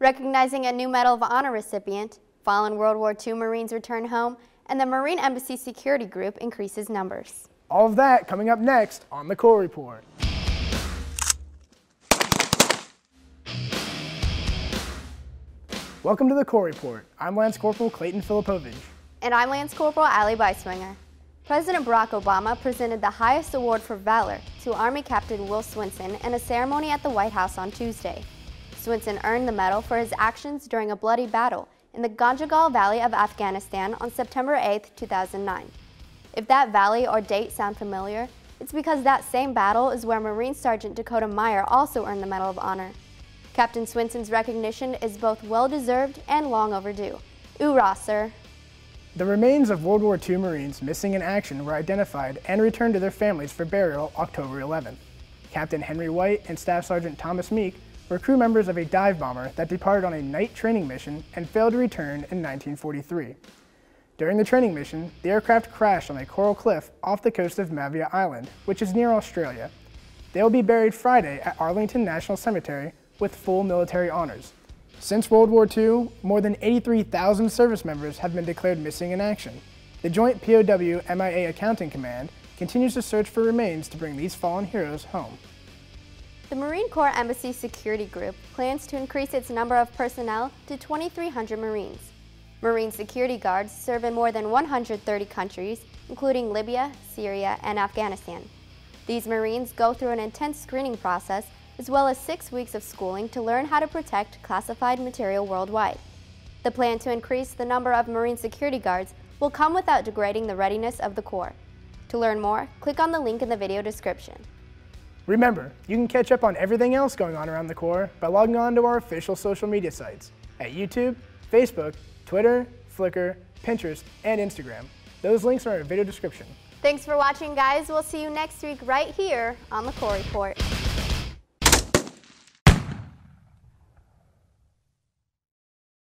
recognizing a new Medal of Honor recipient, fallen World War II Marines return home, and the Marine Embassy Security Group increases numbers. All of that coming up next on the Corps Report. Welcome to the Corps Report. I'm Lance Corporal Clayton Filipovich. And I'm Lance Corporal Allie Beiswinger. President Barack Obama presented the highest award for valor to Army Captain Will Swenson in a ceremony at the White House on Tuesday. Swenson earned the medal for his actions during a bloody battle in the Ganjgal Valley of Afghanistan on September 8, 2009. If that valley or date sound familiar, it's because that same battle is where Marine Sergeant Dakota Meyer also earned the Medal of Honor. Captain Swenson's recognition is both well-deserved and long overdue. Oorah, sir. The remains of World War II Marines missing in action were identified and returned to their families for burial October 11. Captain Henry White and Staff Sergeant Thomas Meek were crew members of a dive bomber that departed on a night training mission and failed to return in 1943. During the training mission, the aircraft crashed on a coral cliff off the coast of Mavea Island, which is near Australia. They will be buried Friday at Arlington National Cemetery with full military honors. Since World War II, more than 83,000 service members have been declared missing in action. The Joint POW MIA Accounting Command continues to search for remains to bring these fallen heroes home. The Marine Corps Embassy Security Group plans to increase its number of personnel to 2,300 Marines. Marine security guards serve in more than 130 countries, including Libya, Syria, and Afghanistan. These Marines go through an intense screening process as well as six weeks of schooling to learn how to protect classified material worldwide. The plan to increase the number of Marine security guards will come without degrading the readiness of the Corps. To learn more, click on the link in the video description. Remember, you can catch up on everything else going on around the Corps by logging on to our official social media sites at YouTube, Facebook, Twitter, Flickr, Pinterest, and Instagram. Those links are in our video description. Thanks for watching, guys. We'll see you next week right here on the Corps Report.